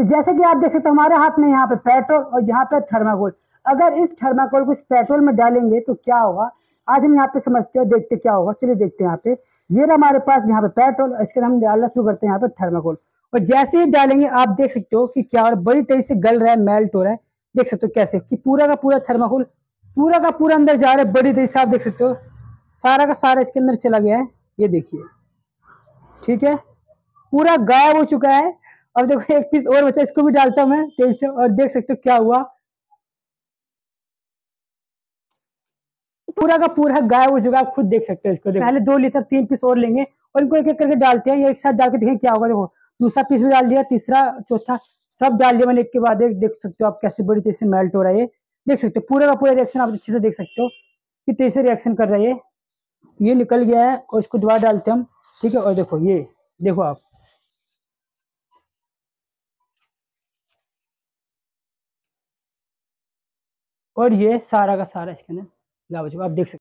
तो जैसे कि आप देख सकते हो, हमारे हाथ में यहाँ पे पेट्रोल और यहाँ पे थर्माकोल। अगर इस थर्माकोल को इस पेट्रोल में डालेंगे तो क्या होगा? आज हम यहाँ पे समझते हो, देखते क्या होगा। चलिए देखते हैं यहाँ पे। ये रहा हमारे पास यहाँ पे पेट्रोल इसके हम डालना शुरू करते हैं यहाँ पे थर्माकोल। और जैसे ही डालेंगे, आप देख सकते हो कि क्या है बड़ी तेज़ी से गल रहा है, मेल्ट हो रहा है। देख सकते हो कैसे? कि पूरा का पूरा थर्माकोल, पूरा का पूरा अंदर जा रहा है, बड़ी तेज़ी से आप देख सकते हो। सारा का सारा इसके अंदर चला गया है। ये देखिए। ठीक है? पूरा गायब हो चुका है। अब देखो, एक पीस और बचा, इसको भी डालता हूँ मैं, तेज से, और देख सकते हो क्या हुआ। पूरा का पूरा गायब हो चुका आप खुद देख सकते हो इसको। देखो, पहले दो लीटर, तीन पीस और लेंगे, और इनको एक एक करके डालते हैं, ये एक साथ डाल के देखें क्या होगा। देखो, दूसरा पीस भी डाल दिया, तीसरा, चौथा, सब डाल दिया मैंने, एक के बाद एक, देख सकते हो आप कैसे बड़ी तेज़ी से मेल्ट हो रहा है देख सकते हो, पूरा का पूरा रिएक्शन आप अच्छे से देख सकते हो, कि तेज़ी से रिएक्शन कर रहा है ये। निकल गया है, और इसको दोबारा डालते हम, ठीक है, और देखो ये, देखो आप। और ये सारा का सारा इसके अंदर आप देख सकते